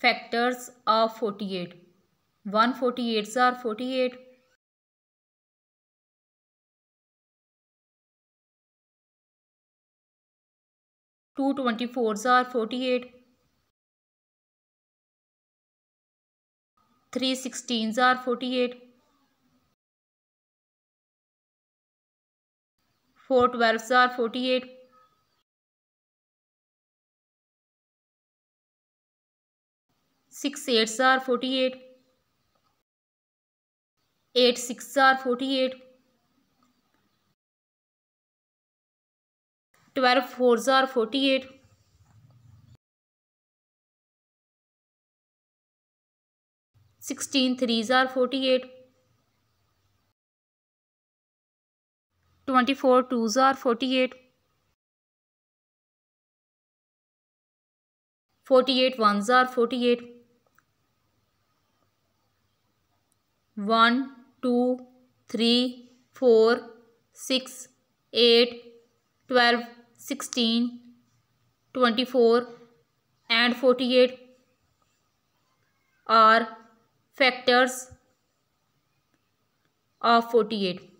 Factors of forty eight one forty eight sir forty eight two twenty four sir forty eight three sixteen sir forty eight four twelve sir forty eight six eight sir forty eight eight six are forty eight, twelve four jar forty eight, sixteen three jar forty eight, twenty four two jar forty eight forty eight one jar forty eight one, two, three, four, six, eight, twelve, sixteen, twenty-four, and forty-eight are factors of forty-eight.